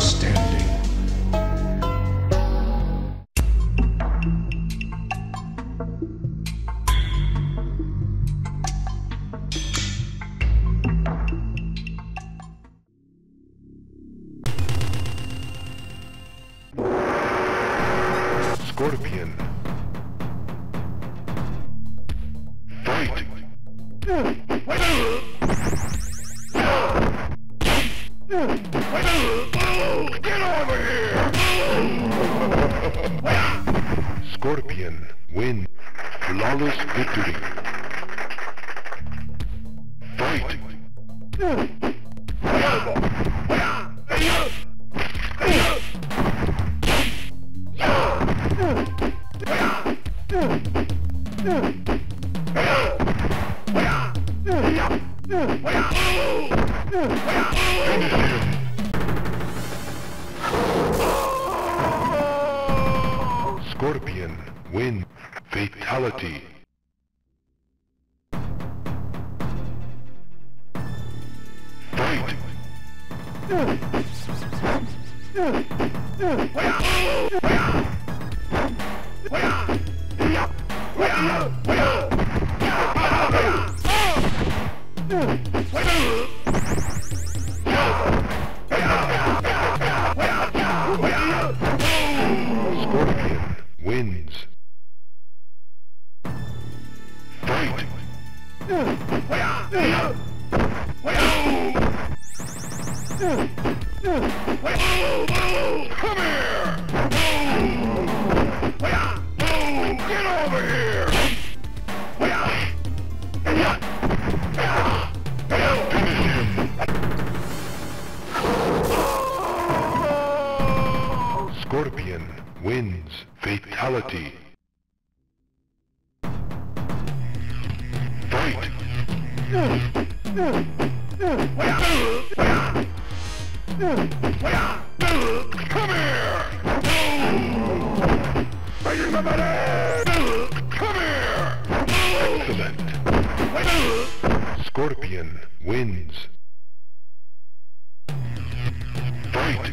standing. Win. Flawless victory. Fight! Scorpion win. Fatality. Fight! Scorpion Fatality. Fight! Come here! Come here! Excellent. Scorpion wins. Fight!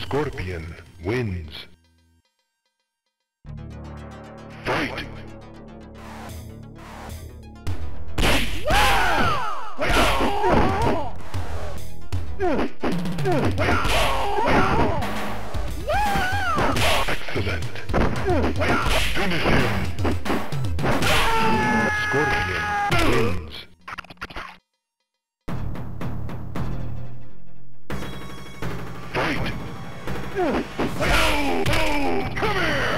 Scorpion wins. Fight! Excellent. Finish him. Scorpion wins. Fight! Come here!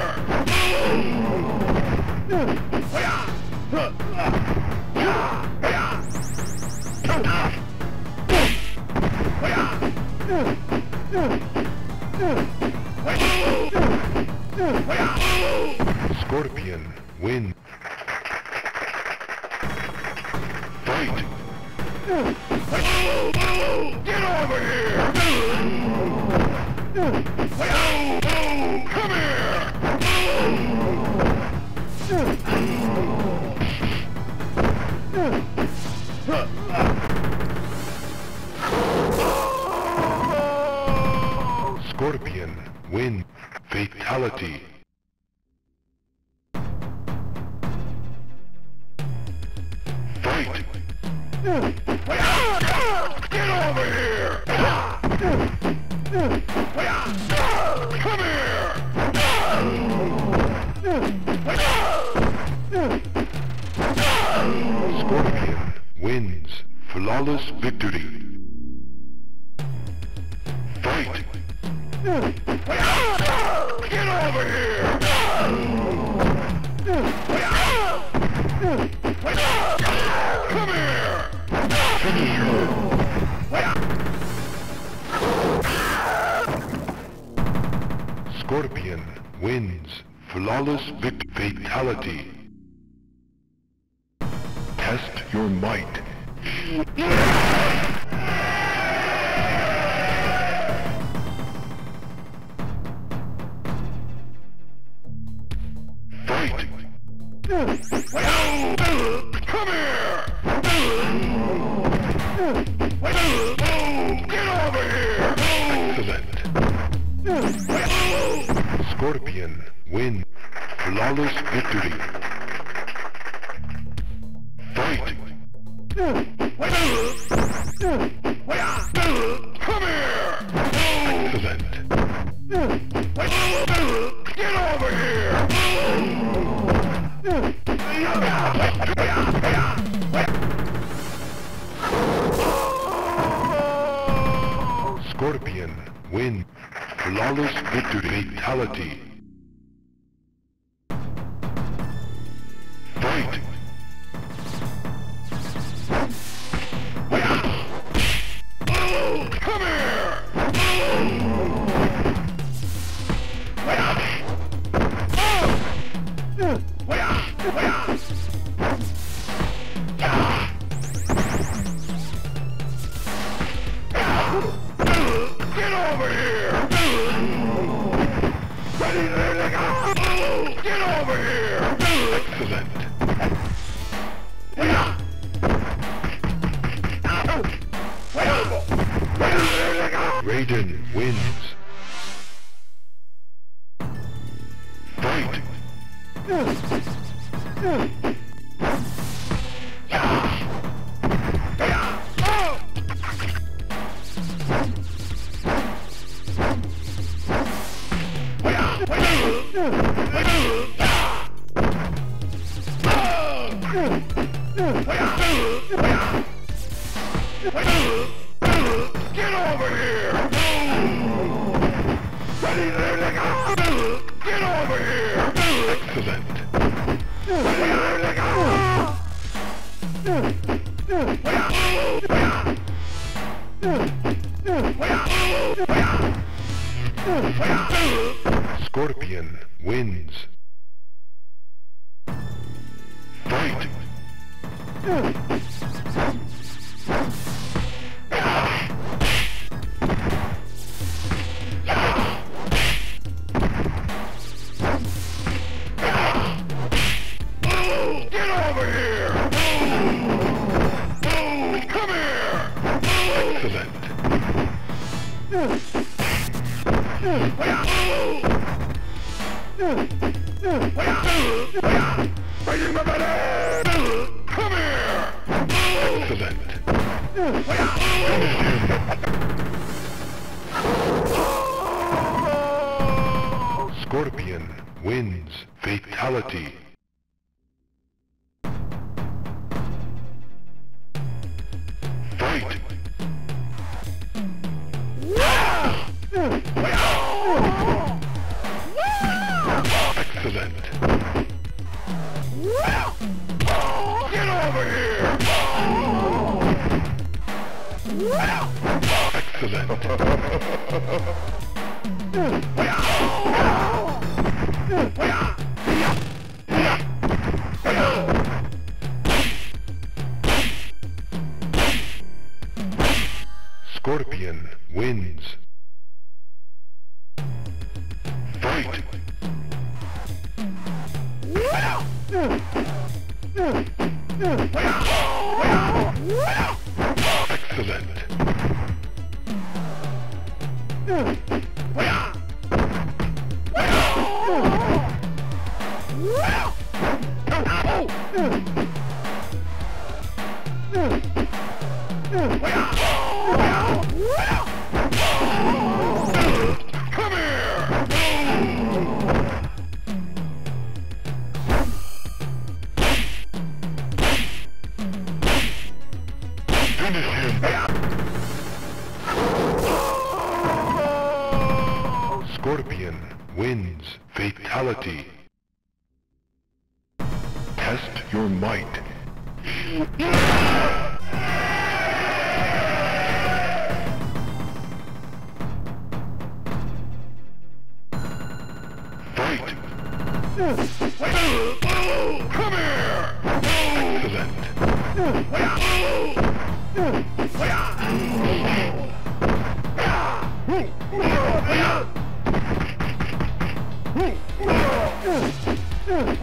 Scorpion, win. Fight! Get over here! Come here! Fatality. Fight! Get over here! Come here! Scorpion wins. Flawless victory. Fight! Scorpion wins. Flawless vic fatality. Test your might. Scorpion win. Flawless victory. Fight! Come here! Excellent! Get over here! Scorpion win. Flawless victory. Fatality. Over here! Scorpion wins. Fight! Get over here! Excellent! Get over here! Excellent! Scorpion wins. Fatality. Test your might. Fight! Come here! Excellent. Get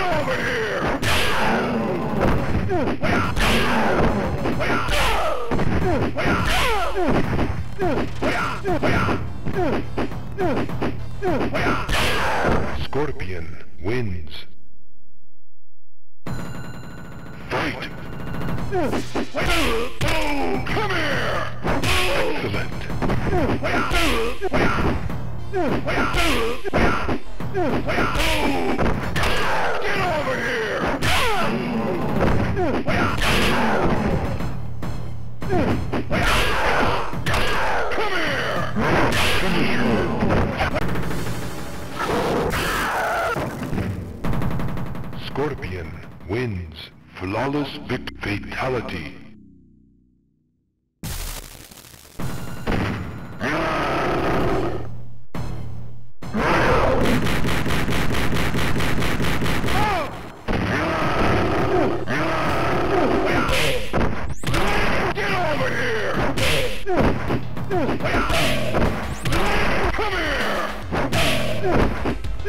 over here! Scorpion wins. Fight! Come here! Excellent. Get over here! Come here! Scorpion wins. Flawless fatality.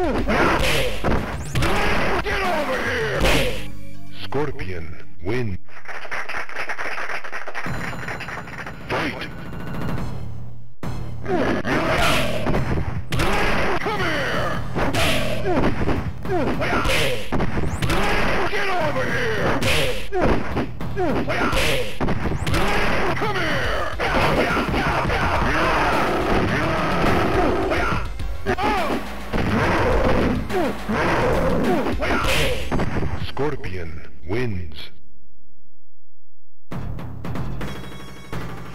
Get over here! Scorpion win. Fight! Come here! Get over here! Come here! Scorpion wins.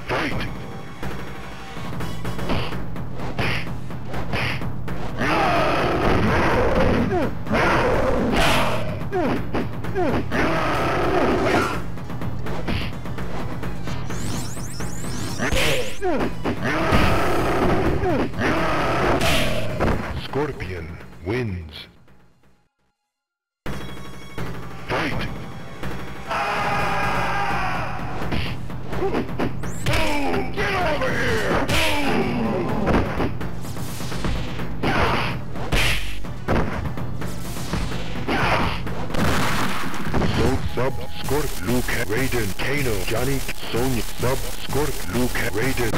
Fight! Scorpion wins. Luke Raiden Kano Johnny Sonya sub Scorp Luke Raiden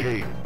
Cage